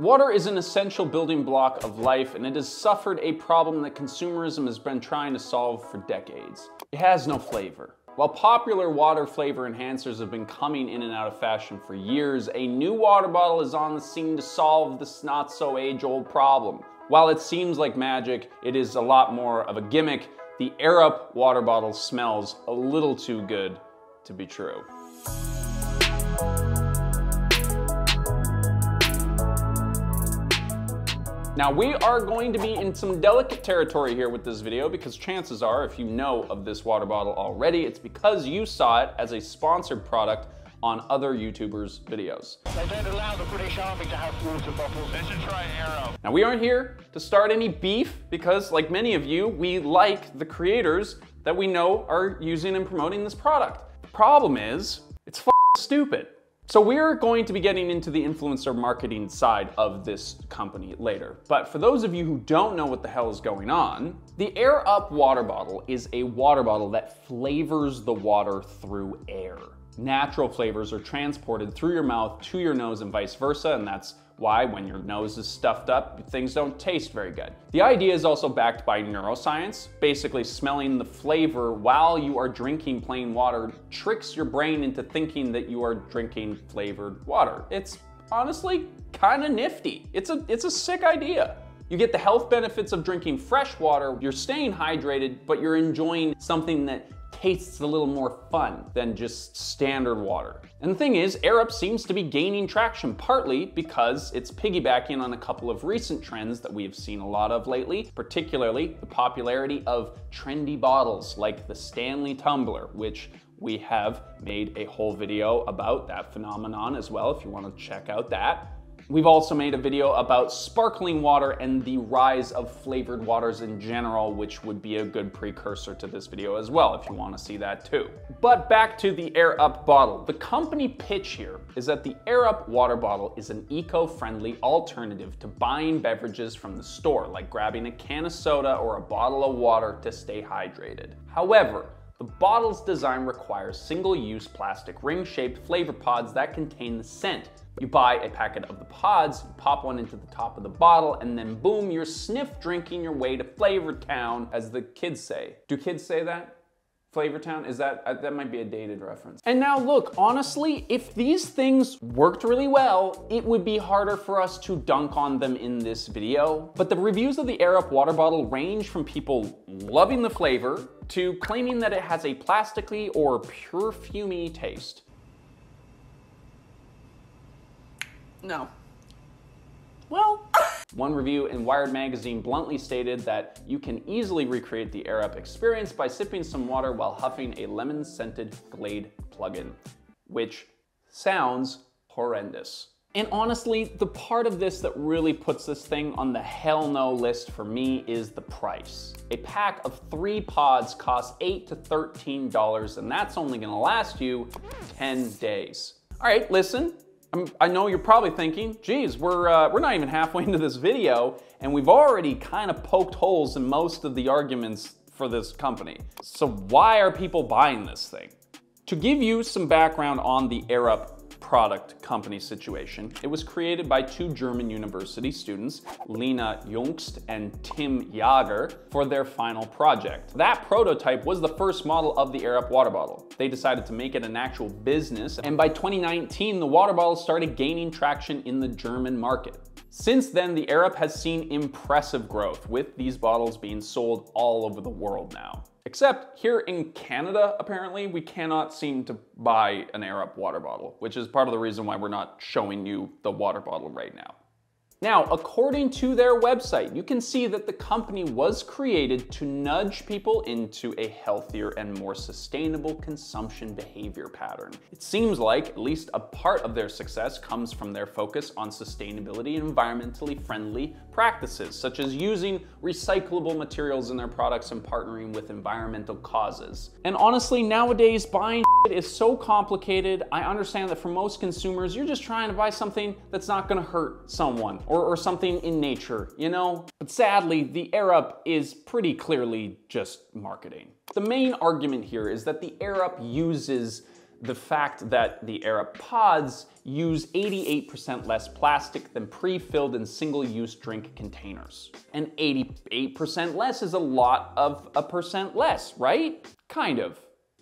Water is an essential building block of life and it has suffered a problem that consumerism has been trying to solve for decades. It has no flavor. While popular water flavor enhancers have been coming in and out of fashion for years, a new water bottle is on the scene to solve this not so age old problem. While it seems like magic, it is a lot more of a gimmick. The Air Up water bottle smells a little too good to be true. Now we are going to be in some delicate territory here with this video because chances are if you know of this water bottle already, it's because you saw it as a sponsored product on other YouTubers' videos. Now we aren't here to start any beef because like many of you, we like the creators that we know are using and promoting this product. The problem is, it's stupid. So we're going to be getting into the influencer marketing side of this company later. But for those of you who don't know what the hell is going on, the Air Up water bottle is a water bottle that flavors the water through air. Natural flavors are transported through your mouth to your nose and vice versa, and that's why, when your nose is stuffed up, things don't taste very good. The idea is also backed by neuroscience. Basically, smelling the flavor while you are drinking plain water tricks your brain into thinking that you are drinking flavored water. It's honestly kind of nifty. It's a, it's a sick idea. You get the health benefits of drinking fresh water, you're staying hydrated, but you're enjoying something that tastes a little more fun than just standard water. And the thing is, AirUp seems to be gaining traction partly because it's piggybacking on a couple of recent trends that we have seen a lot of lately, particularly the popularity of trendy bottles like the Stanley Tumbler, which we have made a whole video about that phenomenon as well if you want to check out that. We've also made a video about sparkling water and the rise of flavored waters in general, which would be a good precursor to this video as well if you want to see that too. But back to the Air Up bottle. The company pitch here is that the Air Up water bottle is an eco-friendly alternative to buying beverages from the store, like grabbing a can of soda or a bottle of water to stay hydrated. However, the bottle's design requires single-use plastic ring-shaped flavor pods that contain the scent, you buy a packet of the pods, pop one into the top of the bottle, and then boom, you're sniff drinking your way to Flavor Town, as the kids say. Do kids say that? Flavor Town? Is that, uh, that might be a dated reference. And now look, honestly, if these things worked really well, it would be harder for us to dunk on them in this video. But the reviews of the Air Up water bottle range from people loving the flavor to claiming that it has a plastically or perfumey taste. No. Well. One review in Wired Magazine bluntly stated that you can easily recreate the Air Up experience by sipping some water while huffing a lemon-scented Glade plug-in, which sounds horrendous. And honestly, the part of this that really puts this thing on the hell no list for me is the price. A pack of three pods costs eight to $13, and that's only gonna last you 10 days. All right, listen, i know you're probably thinking, geez, we're, uh, we're not even halfway into this video, and we've already kind of poked holes in most of the arguments for this company. So why are people buying this thing? To give you some background on the AirUp product company situation. It was created by two German university students, Lena Jungst and Tim Jager, for their final project. That prototype was the first model of the AirUp water bottle. They decided to make it an actual business, and by 2019, the water bottle started gaining traction in the German market. Since then, the AirUp has seen impressive growth, with these bottles being sold all over the world now. Except here in Canada, apparently, we cannot seem to buy an Air Up water bottle, which is part of the reason why we're not showing you the water bottle right now. Now, according to their website, you can see that the company was created to nudge people into a healthier and more sustainable consumption behavior pattern. It seems like at least a part of their success comes from their focus on sustainability and environmentally friendly practices, such as using recyclable materials in their products and partnering with environmental causes. And honestly, nowadays, buying is so complicated. I understand that for most consumers, you're just trying to buy something that's not gonna hurt someone or, or something in nature, you know? But sadly, the Air Up is pretty clearly just marketing. The main argument here is that the Air Up uses the fact that the Air Up pods use 88% less plastic than pre-filled and single-use drink containers. And 88% less is a lot of a percent less, right? Kind of.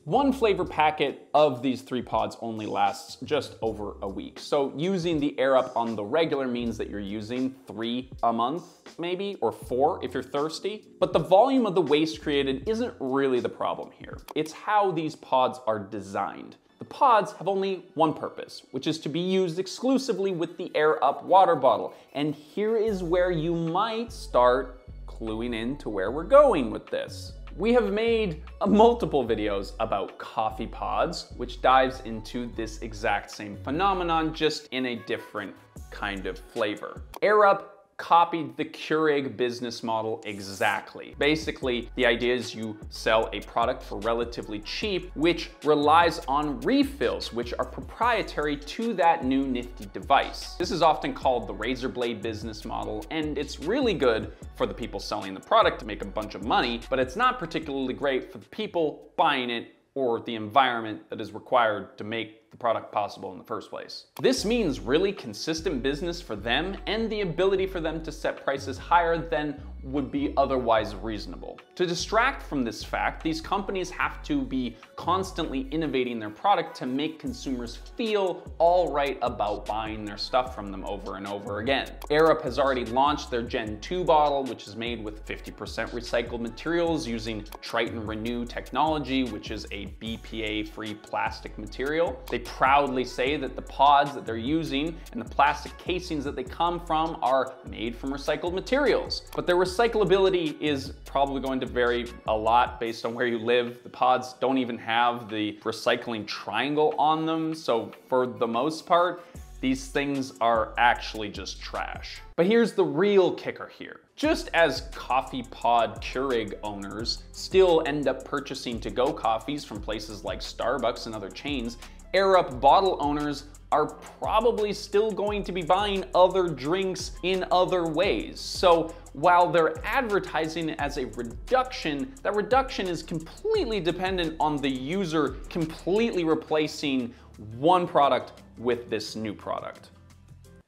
One flavor packet of these three pods only lasts just over a week. So using the Air Up on the regular means that you're using three a month, maybe, or four if you're thirsty. But the volume of the waste created isn't really the problem here. It's how these pods are designed. The pods have only one purpose, which is to be used exclusively with the Air Up water bottle. And here is where you might start cluing in to where we're going with this. We have made uh, multiple videos about coffee pods, which dives into this exact same phenomenon, just in a different kind of flavor. Air Up copied the Keurig business model exactly. Basically, the idea is you sell a product for relatively cheap, which relies on refills, which are proprietary to that new nifty device. This is often called the razor blade business model, and it's really good for the people selling the product to make a bunch of money, but it's not particularly great for the people buying it or the environment that is required to make the product possible in the first place. This means really consistent business for them and the ability for them to set prices higher than would be otherwise reasonable. To distract from this fact, these companies have to be constantly innovating their product to make consumers feel all right about buying their stuff from them over and over again. Air Up has already launched their Gen 2 bottle, which is made with 50% recycled materials using Tritan Renew technology, which is a BPA-free plastic material. They proudly say that the pods that they're using and the plastic casings that they come from are made from recycled materials. But their recyclability is probably going to vary a lot based on where you live. The pods don't even have the recycling triangle on them. So for the most part, these things are actually just trash. But here's the real kicker here. Just as coffee pod Keurig owners still end up purchasing to-go coffees from places like Starbucks and other chains, Air Up bottle owners are probably still going to be buying other drinks in other ways. So while they're advertising as a reduction, that reduction is completely dependent on the user completely replacing one product with this new product,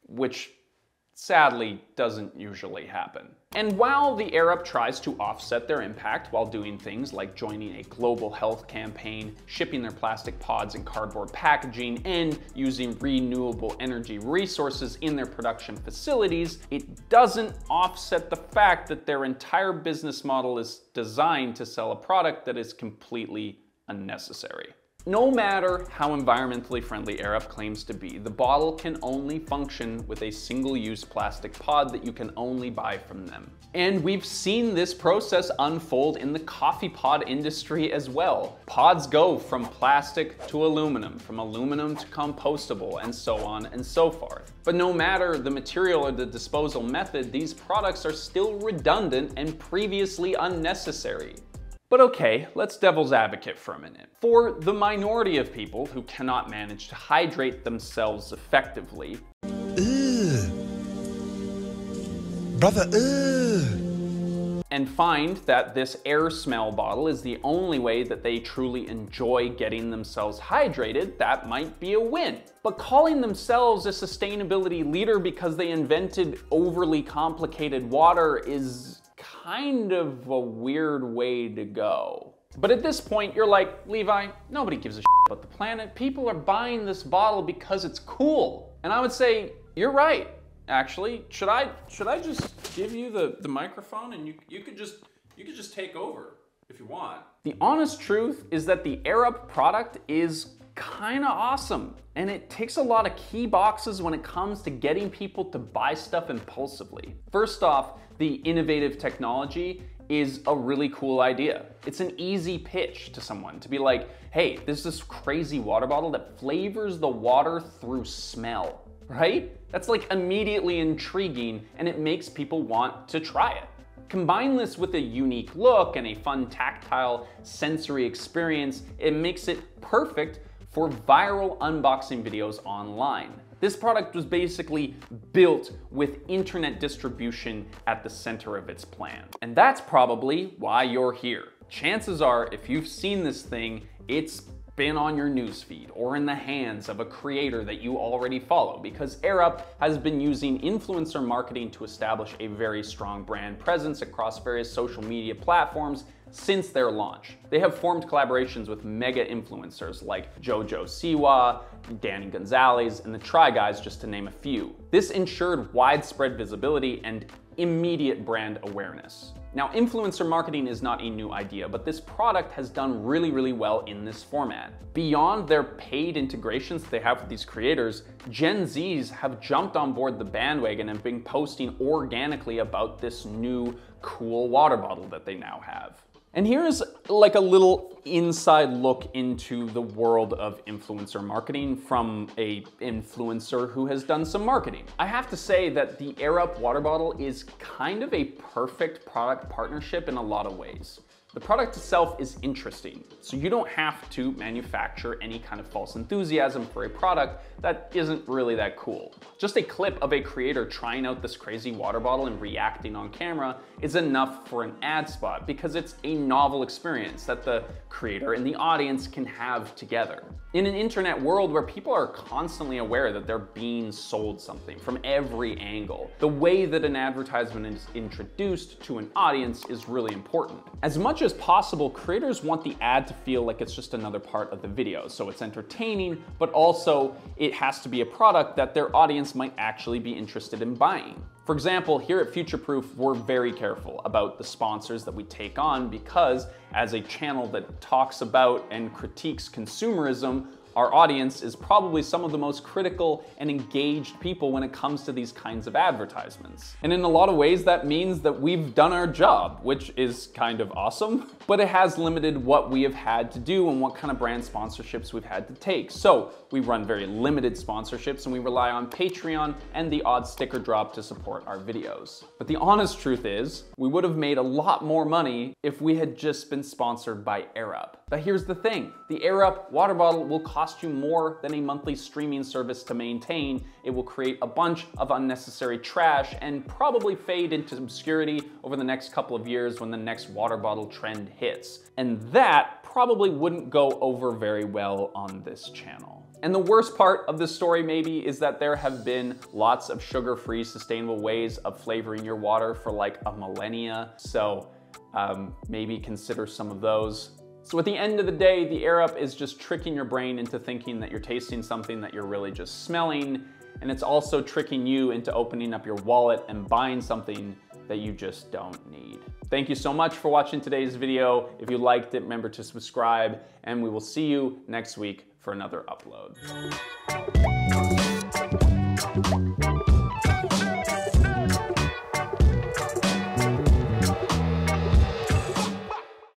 which sadly doesn't usually happen. And while the Up tries to offset their impact while doing things like joining a global health campaign, shipping their plastic pods in cardboard packaging, and using renewable energy resources in their production facilities, it doesn't offset the fact that their entire business model is designed to sell a product that is completely unnecessary. No matter how environmentally friendly AirUp claims to be, the bottle can only function with a single-use plastic pod that you can only buy from them. And we've seen this process unfold in the coffee pod industry as well. Pods go from plastic to aluminum, from aluminum to compostable, and so on and so forth. But no matter the material or the disposal method, these products are still redundant and previously unnecessary. But okay, let's devil's advocate for a minute. For the minority of people who cannot manage to hydrate themselves effectively, Ugh. Brother, ugh. and find that this air smell bottle is the only way that they truly enjoy getting themselves hydrated, that might be a win. But calling themselves a sustainability leader because they invented overly complicated water is kind of a weird way to go. But at this point, you're like, Levi, nobody gives a shit about the planet. People are buying this bottle because it's cool. And I would say, you're right, actually. Should I should I just give you the, the microphone and you you could just you could just take over if you want. The honest truth is that the Air Up product is kind of awesome and it takes a lot of key boxes when it comes to getting people to buy stuff impulsively. First off, the innovative technology is a really cool idea. It's an easy pitch to someone to be like, hey, there's this crazy water bottle that flavors the water through smell, right? That's like immediately intriguing and it makes people want to try it. Combine this with a unique look and a fun tactile sensory experience, it makes it perfect for viral unboxing videos online. This product was basically built with internet distribution at the center of its plan. And that's probably why you're here. Chances are, if you've seen this thing, it's been on your newsfeed or in the hands of a creator that you already follow because AirUp has been using influencer marketing to establish a very strong brand presence across various social media platforms since their launch. They have formed collaborations with mega influencers like Jojo Siwa, Danny Gonzalez, and the Try Guys, just to name a few. This ensured widespread visibility and immediate brand awareness. Now, influencer marketing is not a new idea, but this product has done really, really well in this format. Beyond their paid integrations they have with these creators, Gen Zs have jumped on board the bandwagon and been posting organically about this new cool water bottle that they now have. And here's like a little inside look into the world of influencer marketing from a influencer who has done some marketing. I have to say that the AirUp water bottle is kind of a perfect product partnership in a lot of ways. The product itself is interesting, so you don't have to manufacture any kind of false enthusiasm for a product that isn't really that cool. Just a clip of a creator trying out this crazy water bottle and reacting on camera is enough for an ad spot because it's a novel experience that the creator and the audience can have together. In an internet world where people are constantly aware that they're being sold something from every angle, the way that an advertisement is introduced to an audience is really important. As much as possible, creators want the ad to feel like it's just another part of the video, so it's entertaining, but also it has to be a product that their audience might actually be interested in buying. For example, here at Futureproof, we're very careful about the sponsors that we take on because as a channel that talks about and critiques consumerism, our audience is probably some of the most critical and engaged people when it comes to these kinds of advertisements. And in a lot of ways, that means that we've done our job, which is kind of awesome, but it has limited what we have had to do and what kind of brand sponsorships we've had to take. So we run very limited sponsorships and we rely on Patreon and the odd sticker drop to support our videos. But the honest truth is, we would have made a lot more money if we had just been sponsored by AirUp. But here's the thing, the AirUp water bottle will cost you more than a monthly streaming service to maintain. It will create a bunch of unnecessary trash and probably fade into obscurity over the next couple of years when the next water bottle trend hits. And that probably wouldn't go over very well on this channel. And the worst part of this story maybe is that there have been lots of sugar-free sustainable ways of flavoring your water for like a millennia. So um, maybe consider some of those. So at the end of the day, the AirUp is just tricking your brain into thinking that you're tasting something that you're really just smelling, and it's also tricking you into opening up your wallet and buying something that you just don't need. Thank you so much for watching today's video. If you liked it, remember to subscribe, and we will see you next week for another upload.